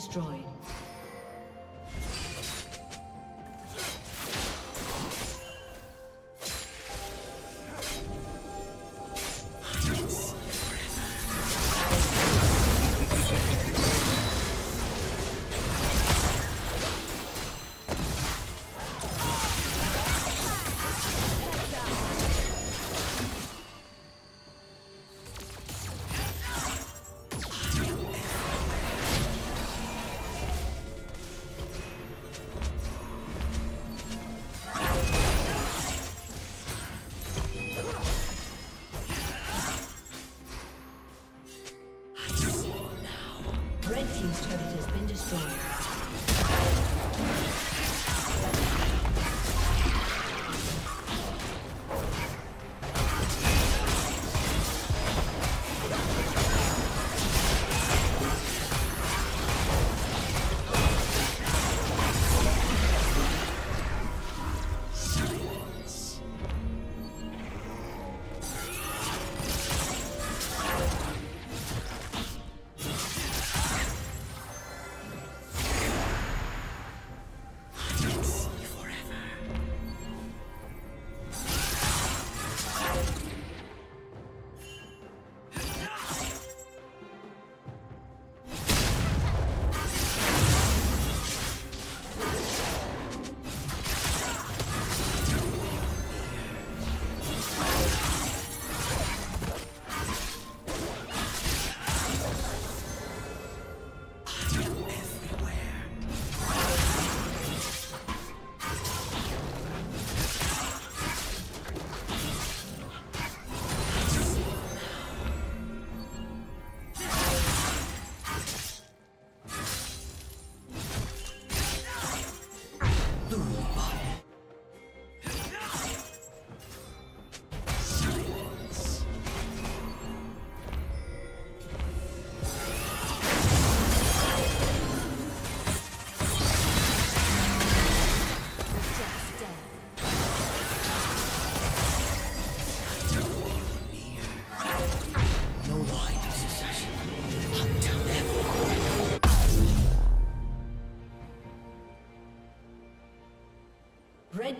destroyed.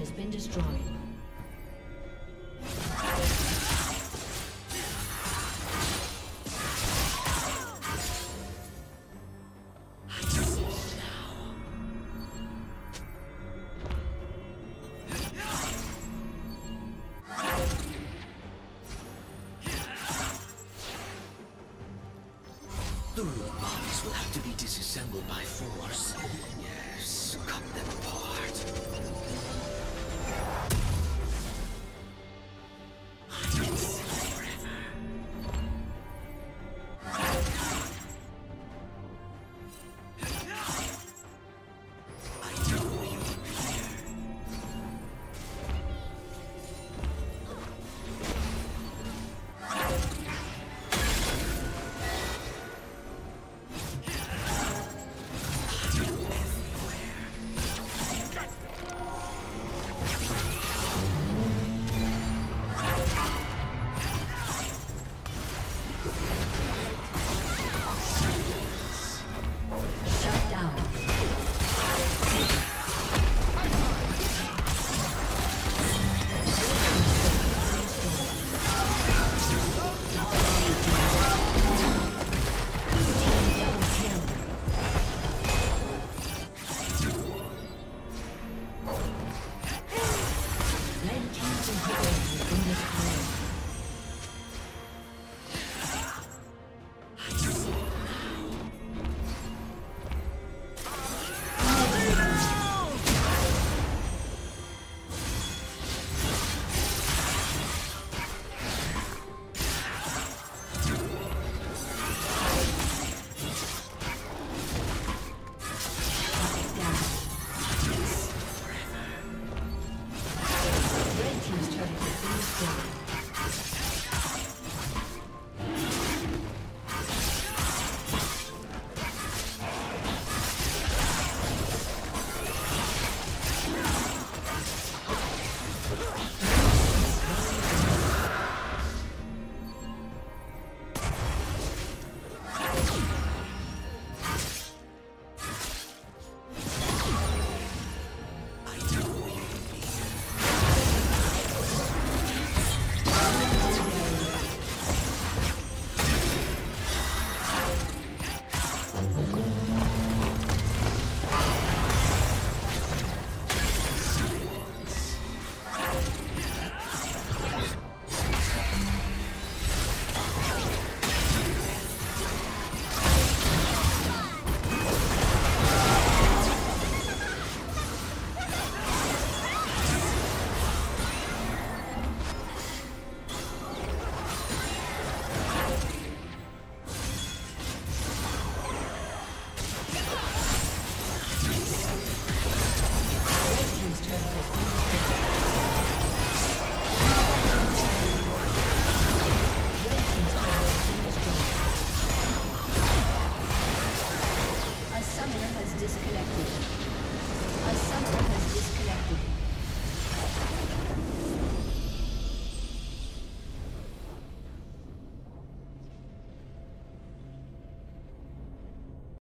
Has been destroyed.